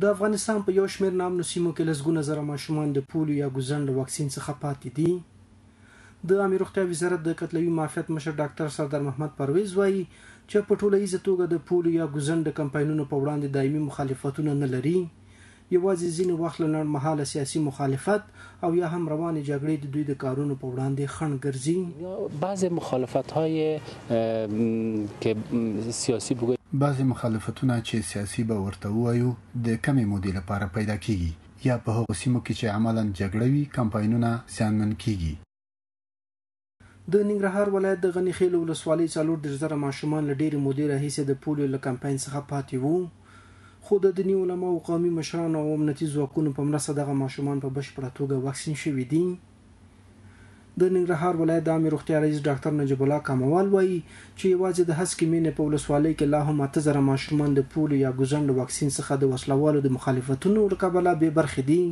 د افغانستان په یو شمېر ناامنو سیمو کې لسګونه زره ماشومان د پولیو یا ګوزڼ له واکسین څخه پاتې دي. د عامې روغتیا وزارت د کتلوي معافیت مشر ډاکتر سردار محمد پروېز وايي چې په ټوله ییزه توګه د پولیو یا ګوزڼ د کمپاینونو په وړاندې دایمي مخالفتونه نه لري، یوازې ځینې وخت لنړمهاله سیاسي مخالفت، او یا هم روانې جګړې د دوی د کارونو په وړاندې خنډ ګرځي. بعضې مخالفت های که سیاسی بګویم. بعضې مخالفتونه چې سیاسی به ورته ووایو د کمې مودې لپاره پیدا کیږي یا په هغو سیمو کې چې عملا جګړه وي کمپاینونه زیانمن کیږي. د ننګرهار ولایت د غني خېلو ولسوالۍ څلور دېرش زره ماشومان له ډېرې مودې راهیسې د پولیو له کمپاین څخه پاتې وو، خو د دیني علماوو، قومي مشرانو او امنتي ځواکونو په مرسته دغه ماشومان په بشپړه توګه واکسین شوي دي. د ننګرهار ولایت د عامې روغتیا رئیس ډاکتر نجیب الله کاموال وایي، چې یوازې د هسکې مېنې په ولسوالۍ کې لا هم اته زره ماشومان د پولیو یا ګوزڼ له واکسین څخه د وسله والو د مخالفتونو له کبله بې برخې دي.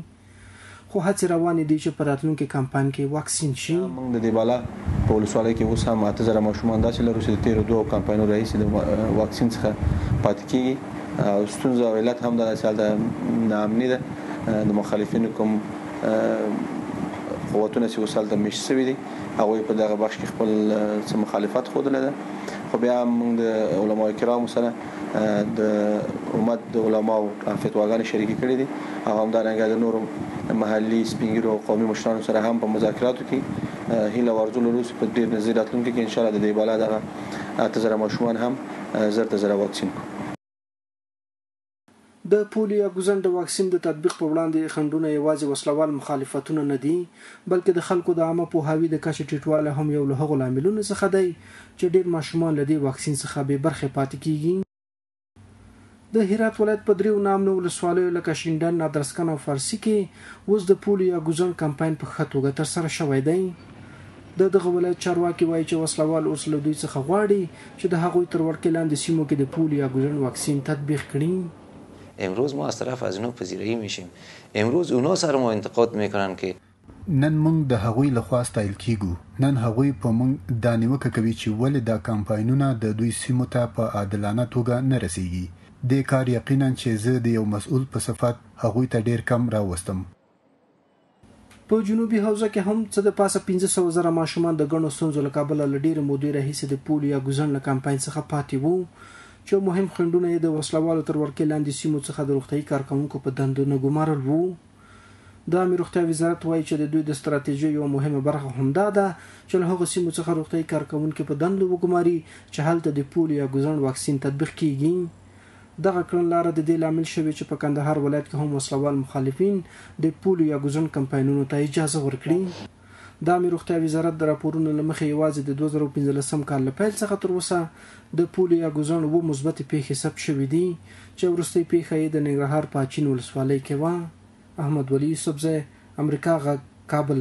خو هڅې روانې دي چې په راتلونکي کمپاین کې واکسین شي. موږ د دېبالا په ولسوالۍ کې اوس هم اته زره ماشومان داسې لرو چې د تېرو دوو کمپاینونو راهیسې د واکسین څخه پاتې کېږي او ستونزه او علت همدا ده چې هلته ناامني ده، د مخالفینو کوم قوتونه چې اوس هلته مېشت شوي دي، هغوی په دغه بخش کې خپل څه مخالفت ښودلی دی، خو بیا هم موږ د علماء کرامو سره د امت د علماو فتواګانې شریکې کړې دي او همدارنګه د نورو محلي سپینګیرو او قومي مشرانو سره هم په مذاکراتو کې هیله ورزول روس په ډیر نږدې راتلونکي کې ان شاء الله د دې بالا دغه تزره ماشومان هم زر تزره واکسین کو د پوليا ګزن د واکسين د تطبيق په وړاندې خنډونه يوازې وسله وال مخالفتونه نه دي، بلکې د خلکو د عامه پوهاوي د کچې ټيټوالی هم يو له هغو لاملونو څخه دی چې ډېر ماشومان له دې واکسين څخه بې برخې پاتې کېږي. د هرات ولايت په درېيو نا امنو ولسواليو لکه شينډنډ، ادرسکن او فارسي کې اوس د پوليا ګزن کمپاين په ښه توګه ترسره شوی دی. د دغه ولایت چارواکي وايي چې وسله وال اوس له دوی څخه غواړي چې د هغوی تر ولکې لاندې سیمو کې د پولي یا ګوژڼ واکسین تطبیق کړي. امروز ما از طرف از نو پذیرایی میشیم امروز اونا سر ما انتقاد میکنند که. نن مونږ د هغوی له خوا ستایل کیږو نن هغوی په مونږ دا نیوکه کوي چې ولې دا کمپاینونه د دوی سیمو ته په عادلانه توګه نه رسیږي دې کار یقینا چې زه د یو مسؤل په صفت هغوی ته ډیر کم راوستم. په جنوبي حوزه کې هم څه د پاسه پنځه سوه زره ماشومان د ګڼو ستونزو له کبله له ډېرې مودې راهیسې د پولي یا ګوزڼ له کمپاین څخه پاتې وو چې مهم خنډونه یې د وسله والو تر ولکې لاندې سیمو څخه د روغتیايي کارکوونکو په دندو نه ګمارل وو. د عامې روغتیا وزارت وایي چې د دوی د ستراتیژۍ یوه مهمه برخه همدا ده چې له هغو سیمو څخه روغتیايي کارکوونکي په دندو وګماري چې هلته د پولي یا ګوزڼ واکسین تطبیق کېږي. دغه کړنلاره د دې لامل شوې چې په کندهار ولایت کې هم وسله وال مخالفین د پولو یا ګوزڼ کمپاینونو ته اجازه ورکړي. د عامې روغتیا وزارت د راپورونو له مخې یوازې د دوه زره او پنځلسم کال له پیل څخه تر اوسه د پولو یا ګوزڼ اووه مثبتې پېښې ثبت شوې دي چې وروستۍ پېښه یې د ننګرهار په اچین ولسوالۍ کې وه. احمد ولي یوسفزی، امریکا غږ، کابل.